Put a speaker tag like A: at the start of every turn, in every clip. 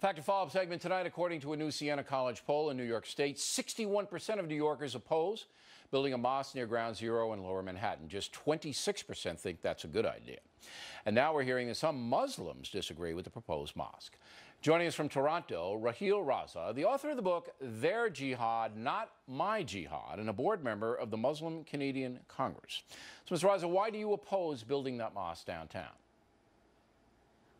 A: Fact to follow up segment tonight. According to a new Siena College poll in New York State, 61% of New Yorkers oppose building a mosque near Ground Zero in lower Manhattan. Just 26% think that's a good idea. And now we're hearing that some Muslims disagree with the proposed mosque. Joining us from Toronto, Raheel Raza, the author of the book Their Jihad, Not My Jihad, and a board member of the Muslim Canadian Congress. So, Ms. Raza, why do you oppose building that mosque downtown?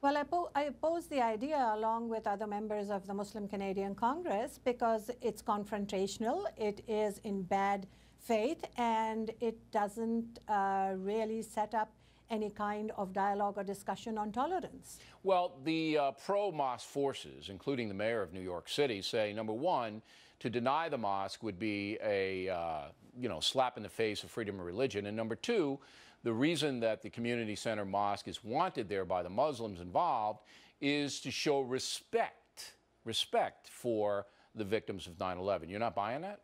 B: Well, I, I oppose the idea along with other members of the Muslim Canadian Congress because it's confrontational, it is in bad faith, and it doesn't uh, really set up any kind of dialogue or discussion on tolerance.
A: Well, the uh, pro mosque forces, including the mayor of New York City, say number one, to deny the mosque would be a uh, you know slap in the face of freedom of religion, and number two, the reason that the community center mosque is wanted there by the Muslims involved is to show respect, respect for the victims of 9/11. You're not buying that?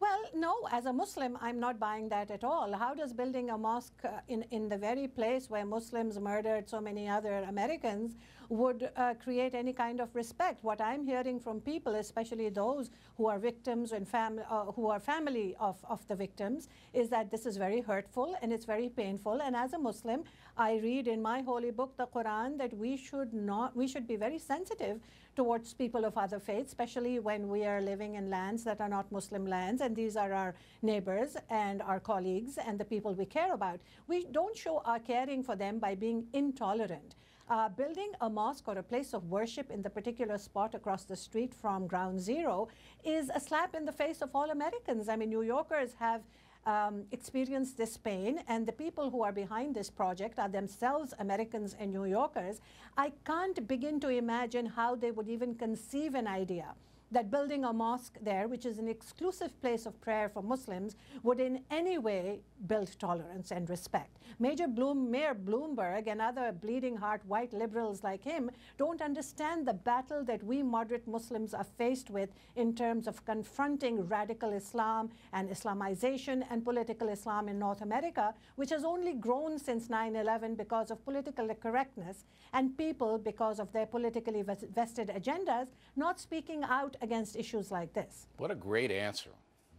B: Well, no, as a Muslim, I'm not buying that at all. How does building a mosque uh, in, in the very place where Muslims murdered so many other Americans would uh, create any kind of respect? What I'm hearing from people, especially those who are victims and fam- uh, who are family of, of the victims, is that this is very hurtful and it's very painful. And as a Muslim, I read in my holy book, the Quran, that we should not, we should be very sensitive towards people of other faiths, especially when we are living in lands that are not Muslim lands. And these are our neighbors and our colleagues and the people we care about. We don't show our caring for them by being intolerant. Uh, building a mosque or a place of worship in the particular spot across the street from Ground Zero is a slap in the face of all Americans. I mean, New Yorkers have um, experienced this pain, and the people who are behind this project are themselves Americans and New Yorkers. I can't begin to imagine how they would even conceive an idea that building a mosque there, which is an exclusive place of prayer for Muslims, would in any way build tolerance and respect. Major Bloom, Mayor Bloomberg and other bleeding heart white liberals like him don't understand the battle that we moderate Muslims are faced with in terms of confronting radical Islam and Islamization and political Islam in North America, which has only grown since 9-11 because of political correctness and people, because of their politically vested agendas, not speaking out against issues like this.
A: What a great answer,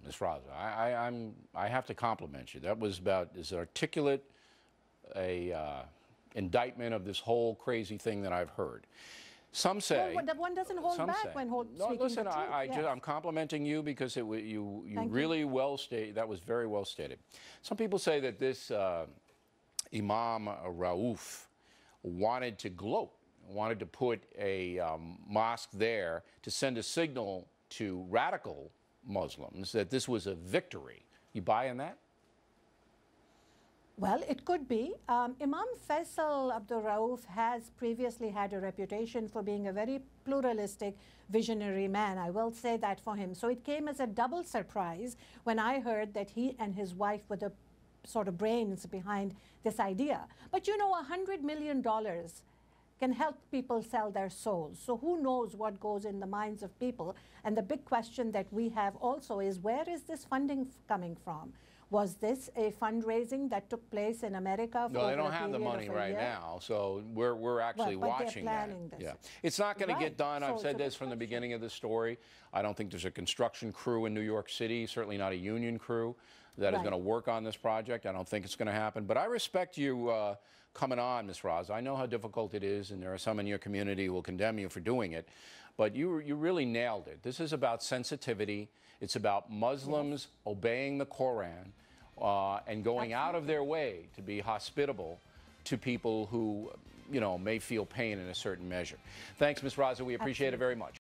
A: Ms. Raza. I, I, am I have to compliment you. That was about as articulate a uh, indictment of this whole crazy thing that I've heard. Some say
B: well, one doesn't hold back say, when hold,
A: no, listen,
B: I,
A: I yes. am complimenting you because it you you really you. well stated. That was very well stated. Some people say that this uh, Imam Rauf wanted to gloat wanted to put a um, mosque there to send a signal to radical Muslims that this was a victory. You buy in that?
B: Well, it could be. Um, Imam Faisal Abdul Rauf has previously had a reputation for being a very pluralistic, visionary man. I will say that for him. So it came as a double surprise when I heard that he and his wife were the sort of brains behind this idea. But you know, $100 million can help people sell their souls. So who knows what goes in the minds of people? And the big question that we have also is where is this funding coming from? Was this a fundraising that took place in America?
A: no, they don't have the money right year? now, so we're, we're actually
B: well,
A: watching
B: that.
A: This. Yeah, it's not going
B: right.
A: to get done.
B: So
A: I've said this from the beginning of the story. I don't think there's a construction crew in New York City, certainly not a union crew that right. is going to work on this project. I don't think it's going to happen. But I respect you uh, coming on, Ms. Raz. I know how difficult it is, and there are some in your community who will condemn you for doing it. But you, you really nailed it. This is about sensitivity. It's about Muslims yes. obeying the Koran uh, and going Absolutely. out of their way to be hospitable to people who, you know, may feel pain in a certain measure. Thanks, Ms. Raza. We appreciate Absolutely. it very much.